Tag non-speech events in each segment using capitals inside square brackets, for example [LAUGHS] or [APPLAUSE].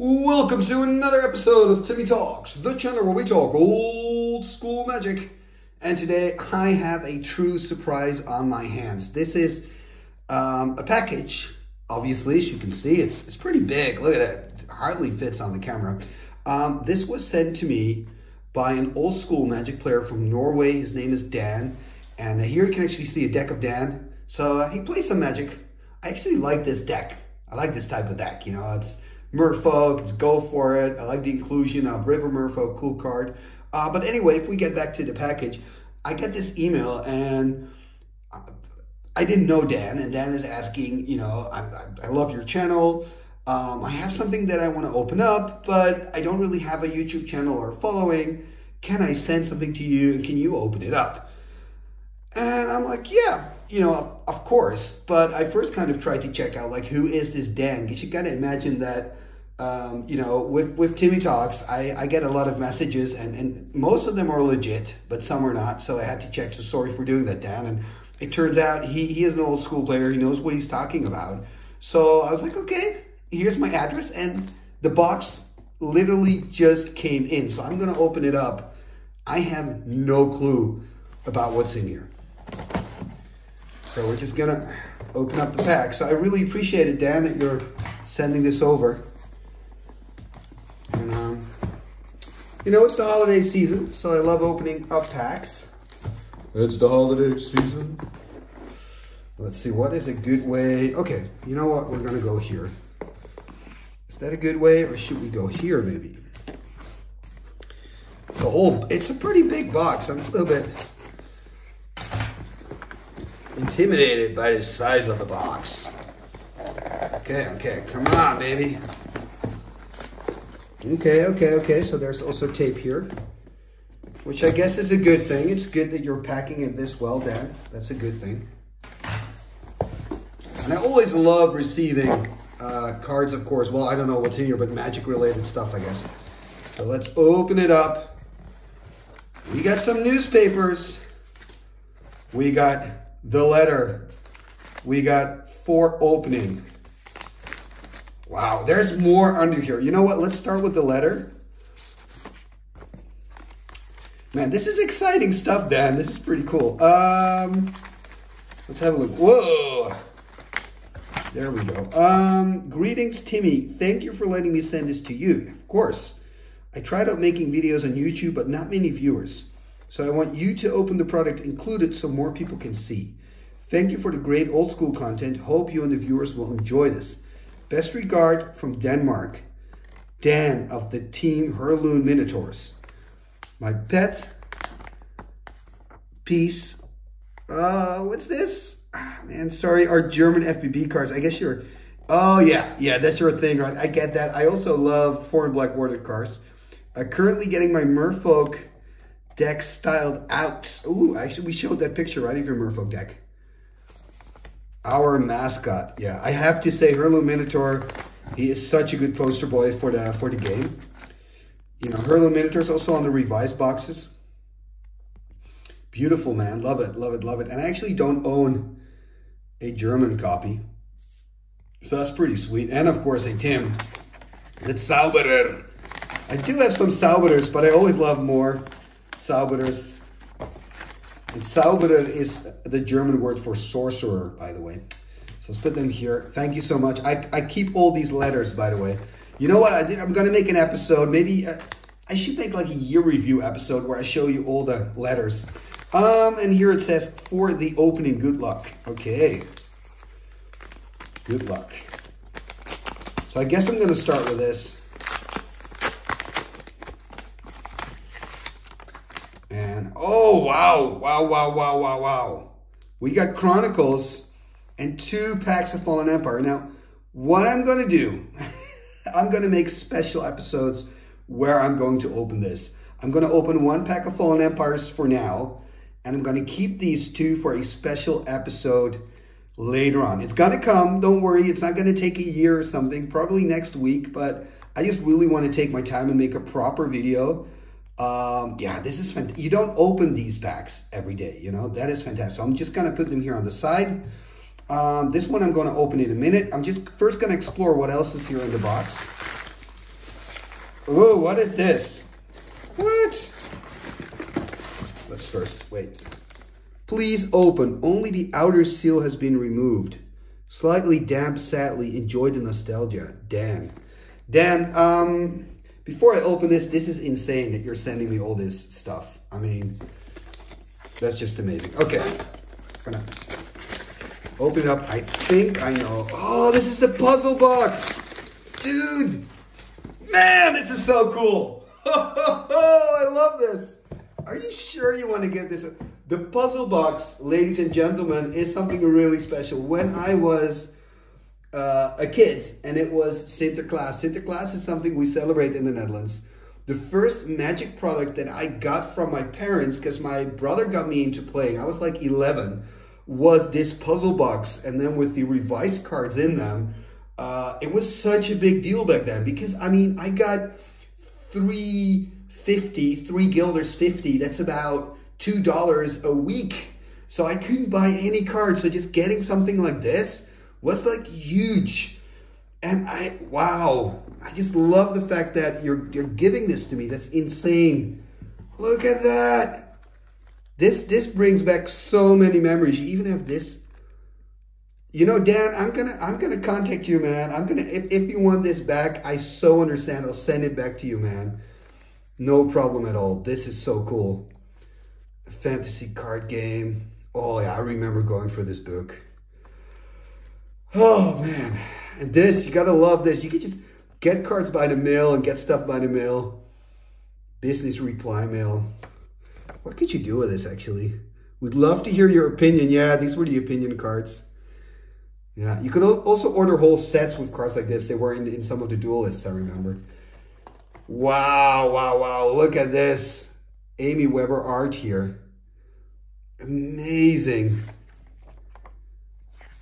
Welcome to another episode of Timmy Talks, the channel where we talk old school magic. And today I have a true surprise on my hands. This is um, a package, obviously, as you can see, it's, it's pretty big. Look at it, it hardly fits on the camera. Um, this was sent to me by an old school magic player from Norway. His name is Dan. And here you can actually see a deck of Dan. So uh, he plays some magic. I actually like this deck. I like this type of deck, you know, it's Merfolk, it's go for it. I like the inclusion of River Merfolk, cool card. Uh, but anyway, if we get back to the package, I get this email and I didn't know Dan, and Dan is asking, you know, I, I, I love your channel. Um, I have something that I want to open up, but I don't really have a YouTube channel or following. Can I send something to you and can you open it up? And I'm like, yeah, you know, of course. But I first kind of tried to check out, like, who is this Dan? Because you got to imagine that um, you know, with, with Timmy Talks, I, I get a lot of messages and, and most of them are legit, but some are not. So I had to check. So sorry for doing that, Dan. And it turns out he, he is an old school player. He knows what he's talking about. So I was like, okay, here's my address. And the box literally just came in. So I'm going to open it up. I have no clue about what's in here. So we're just going to open up the pack. So I really appreciate it, Dan, that you're sending this over. And, um, you know, it's the holiday season, so I love opening up packs. It's the holiday season. Let's see, what is a good way? Okay, you know what? We're gonna go here. Is that a good way, or should we go here, maybe? It's a whole, it's a pretty big box. I'm a little bit intimidated by the size of the box. Okay, okay, come on, baby. Okay, okay, okay. So there's also tape here, which I guess is a good thing. It's good that you're packing it this well, Dan. That's a good thing. And I always love receiving uh, cards, of course. Well, I don't know what's in here, but magic-related stuff, I guess. So let's open it up. We got some newspapers. We got the letter. We got four opening. Wow, there's more under here. You know what? Let's start with the letter. Man, this is exciting stuff, Dan. This is pretty cool. Um, let's have a look. Whoa. There we go. Um, greetings, Timmy. Thank you for letting me send this to you. Of course. I tried out making videos on YouTube, but not many viewers. So I want you to open the product included so more people can see. Thank you for the great old school content. Hope you and the viewers will enjoy this. Best regard from Denmark. Dan of the team Heirloom Minotaurs. My pet piece. Uh, what's this? Ah, man, sorry, our German FBB cards. I guess you're, oh yeah, yeah, that's your thing, right? I get that. I also love foreign black bordered cards. Uh, currently getting my Merfolk deck styled out. Ooh, actually, we showed that picture, right, of your Merfolk deck. Our mascot. Yeah, I have to say, Heirloom Minotaur, he is such a good poster boy for the for the game. You know, Heirloom Minotaur is also on the revised boxes. Beautiful, man. Love it, love it, love it. And I actually don't own a German copy. So that's pretty sweet. And of course, a Tim. It's Zauberer. I do have some Zauberers, but I always love more Zauberers and is the German word for sorcerer, by the way. So let's put them here. Thank you so much. I, I keep all these letters, by the way. You know what? I am going to make an episode. Maybe uh, I should make like a year review episode where I show you all the letters. Um, and here it says, for the opening, good luck. Okay. Good luck. So I guess I'm going to start with this. And oh, wow. Wow, wow, wow, wow, wow. We got Chronicles and two packs of Fallen Empire. Now, what I'm going to do, [LAUGHS] I'm going to make special episodes where I'm going to open this. I'm going to open one pack of Fallen Empires for now, and I'm going to keep these two for a special episode later on. It's going to come. Don't worry. It's not going to take a year or something, probably next week, but I just really want to take my time and make a proper video um, yeah, this is fantastic. You don't open these packs every day, you know, that is fantastic. So I'm just going to put them here on the side. Um, this one I'm going to open in a minute. I'm just first going to explore what else is here in the box. Whoa, what is this? What? Let's first, wait. Please open. Only the outer seal has been removed. Slightly damp, sadly. Enjoy the nostalgia. Dan. Dan, um, before I open this, this is insane that you're sending me all this stuff. I mean, that's just amazing. Okay. Gonna open it up. I think I know. Oh, this is the puzzle box. Dude. Man, this is so cool. [LAUGHS] I love this. Are you sure you want to get this? The puzzle box, ladies and gentlemen, is something really special. When I was uh, a kid, and it was Sinterklaas. Sinterklaas is something we celebrate in the Netherlands. The first magic product that I got from my parents, because my brother got me into playing, I was like 11, was this puzzle box. And then with the revised cards in them, uh, it was such a big deal back then because, I mean, I got 350, three guilders 50. That's about $2 a week. So I couldn't buy any cards. So just getting something like this was like huge. And I, wow, I just love the fact that you're, you're giving this to me. That's insane. Look at that. This, this brings back so many memories. You even have this. You know, Dan, I'm gonna, I'm gonna contact you, man. I'm gonna, if, if you want this back, I so understand. I'll send it back to you, man. No problem at all. This is so cool. Fantasy card game. Oh yeah, I remember going for this book. Oh man. And this, you gotta love this. You can just get cards by the mail and get stuff by the mail. Business reply mail. What could you do with this actually? We'd love to hear your opinion. Yeah, these were the opinion cards. Yeah, you could also order whole sets with cards like this. They were in, in some of the duelists, I remember. Wow, wow, wow. Look at this. Amy Weber art here. Amazing.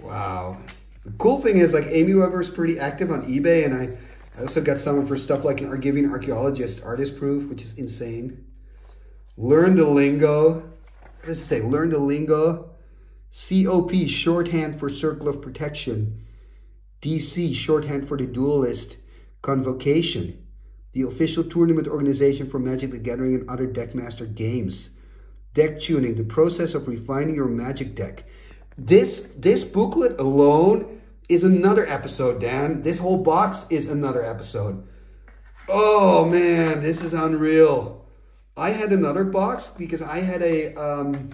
Wow. Cool thing is, like, Amy Weber is pretty active on eBay, and I, I also got some of her stuff, like an Argivian Archaeologist artist proof, which is insane. Learn the lingo. It say? Learn the lingo. COP, shorthand for Circle of Protection. DC, shorthand for the Duelist. Convocation, the official tournament organization for Magic the Gathering and other Deckmaster games. Deck tuning, the process of refining your Magic deck. This, this booklet alone is another episode, Dan. This whole box is another episode. Oh man, this is unreal. I had another box because I had a um,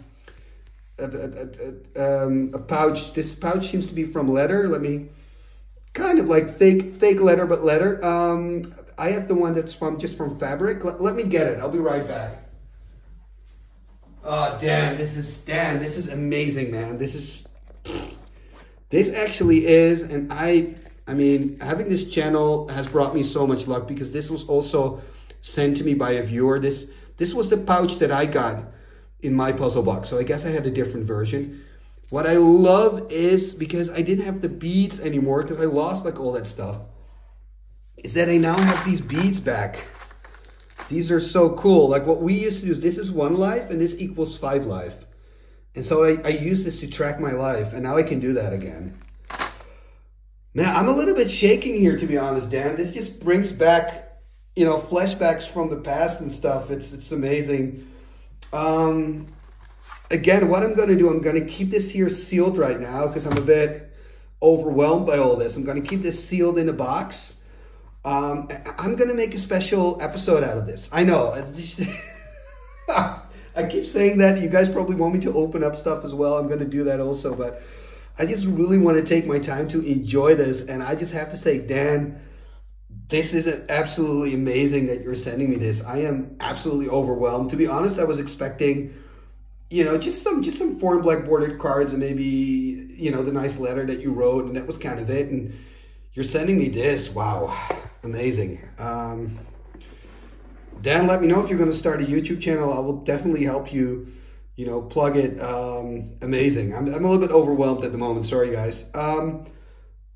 a, a, a, um, a pouch. This pouch seems to be from leather. Let me kind of like fake fake leather, but leather. Um, I have the one that's from just from fabric. Let, let me get it. I'll be right back. Oh, Dan, this is Dan. This is amazing, man. This is this actually is, and I. I mean, having this channel has brought me so much luck because this was also sent to me by a viewer. This this was the pouch that I got in my puzzle box. So I guess I had a different version. What I love is, because I didn't have the beads anymore, because I lost like all that stuff, is that I now have these beads back. These are so cool. Like what we used to do is this is one life and this equals five life. And so I, I use this to track my life and now I can do that again. Man, I'm a little bit shaking here to be honest, Dan. This just brings back, you know, flashbacks from the past and stuff. It's, it's amazing. Um, again, what I'm going to do, I'm going to keep this here sealed right now because I'm a bit overwhelmed by all this. I'm going to keep this sealed in a box. Um, I'm going to make a special episode out of this. I know. [LAUGHS] [LAUGHS] I keep saying that. You guys probably want me to open up stuff as well. I'm going to do that also. But I just really want to take my time to enjoy this. And I just have to say, Dan, this is absolutely amazing that you're sending me this. I am absolutely overwhelmed. To be honest, I was expecting, you know, just some just some foreign black bordered cards and maybe, you know, the nice letter that you wrote, and that was kind of it. And you're sending me this. Wow, amazing. Um, Dan, let me know if you're going to start a YouTube channel. I will definitely help you, you know, plug it. Um, amazing. I'm, I'm a little bit overwhelmed at the moment. Sorry, guys. Um,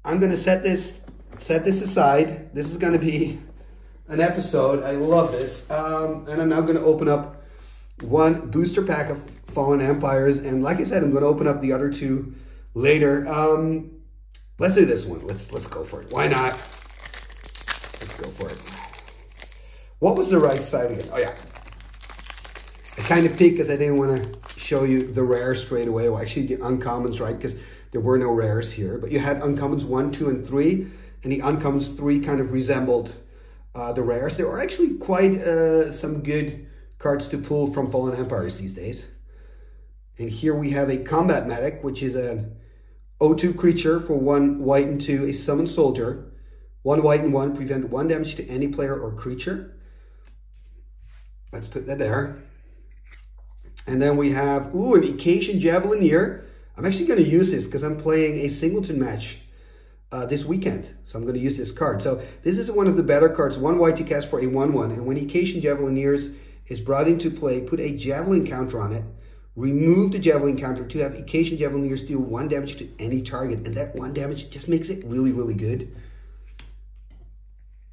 I'm going to set this set this aside. This is going to be an episode. I love this. Um, and I'm now going to open up one booster pack of Fallen Empires. And like I said, I'm going to open up the other two later. Um, let's do this one. Let's let's go for it. Why not? Let's go for it. What was the right side again? Oh, yeah. I kind of peeked because I didn't want to show you the rares straight away. Well, actually, the uncommons, right? Because there were no rares here. But you had uncommons 1, 2, and 3. And the uncommons 3 kind of resembled uh, the rares. There are actually quite uh, some good cards to pull from Fallen Empires these days. And here we have a Combat Medic, which is an O2 creature for one white and two, a summoned Soldier. One white and one, prevent one damage to any player or creature. Let's put that there. And then we have, ooh, an Icatian Javelineer. I'm actually going to use this because I'm playing a singleton match uh, this weekend. So I'm going to use this card. So this is one of the better cards. One white to cast for a 1-1. And when Icatian Javelineers is brought into play, put a Javelin counter on it. Remove the Javelin counter to have Icatian Javelineers deal one damage to any target. And that one damage just makes it really, really good.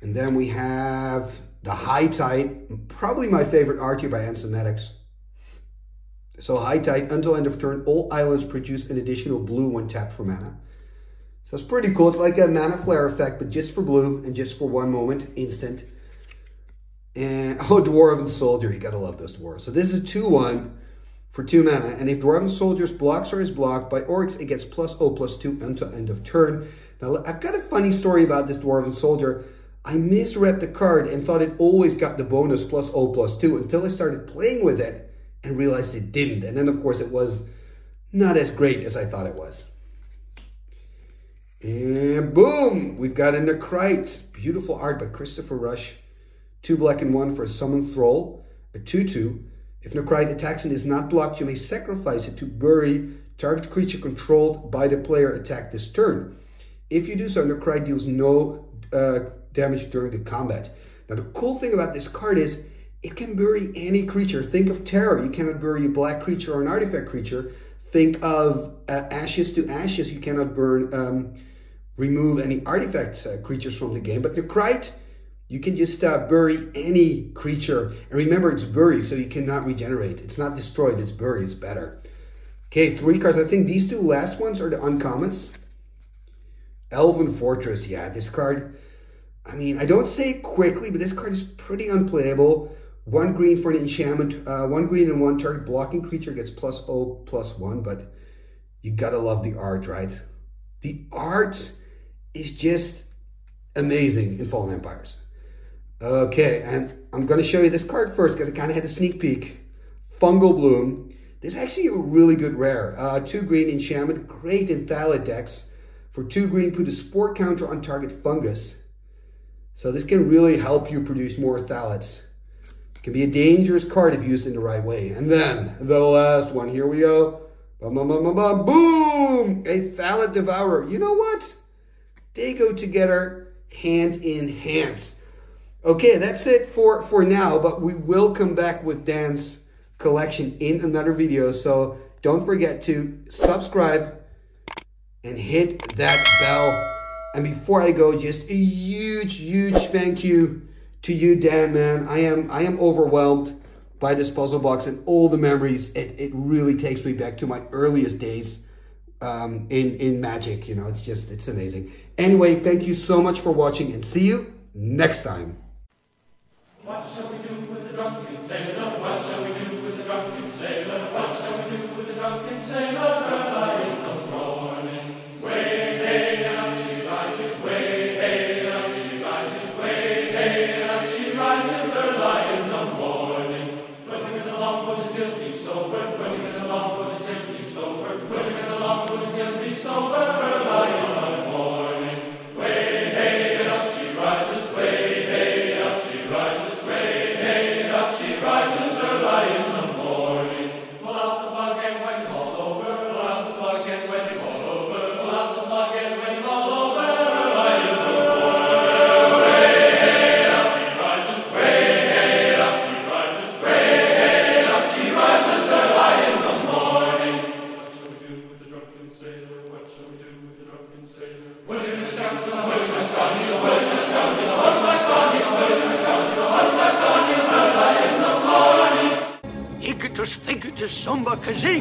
And then we have the High Tide, probably my favorite here by Anson So High Tide, until end of turn, all islands produce an additional blue when tapped for mana. So it's pretty cool. It's like a mana flare effect, but just for blue and just for one moment, instant. And, [LAUGHS] oh, Dwarven Soldier. You gotta love this dwarf. So this is a 2-1 for 2 mana. And if Dwarven Soldier's blocks or is blocked by Orcs, it gets plus O plus 2 until end of turn. Now, I've got a funny story about this Dwarven Soldier. I misread the card and thought it always got the bonus plus O plus 2 until I started playing with it and realized it didn't. And then, of course, it was not as great as I thought it was. And boom, we've got a Necrite. Beautiful art by Christopher Rush. Two black and one for a summon thrull, a 2-2. If Necrite attacks and is not blocked, you may sacrifice it to bury target creature controlled by the player attack this turn. If you do so, Necrite deals no uh, damage during the combat. Now, the cool thing about this card is it can bury any creature. Think of terror. You cannot bury a black creature or an artifact creature. Think of uh, ashes to ashes. You cannot burn, um, remove any artifact uh, creatures from the game. But Necrite, you can just uh, bury any creature. And remember, it's buried, so you cannot regenerate. It's not destroyed, it's buried. It's better. Okay, three cards. I think these two last ones are the uncommons. Elven Fortress. Yeah, this card I mean, I don't say it quickly, but this card is pretty unplayable. One green for an enchantment, uh, one green and one target blocking creature gets plus O plus one, but you gotta love the art, right? The art is just amazing in Fallen Empires. Okay, and I'm gonna show you this card first because I kind of had a sneak peek. Fungal Bloom. This is actually a really good rare. Uh, two green enchantment, great in Thallid decks. For two green, put a spore counter on target fungus. So this can really help you produce more thallids. It can be a dangerous card if used in the right way. And then the last one, here we go. Boom, A Thallid Devourer. You know what? They go together hand in hand. Okay, that's it for, for now, but we will come back with Dan's collection in another video. So don't forget to subscribe and hit that bell and before I go, just a huge, huge thank you to you, Dan, man. I am I am overwhelmed by this puzzle box and all the memories. It, it really takes me back to my earliest days um, in, in Magic. You know, it's just, it's amazing. Anyway, thank you so much for watching and see you next time. J'ai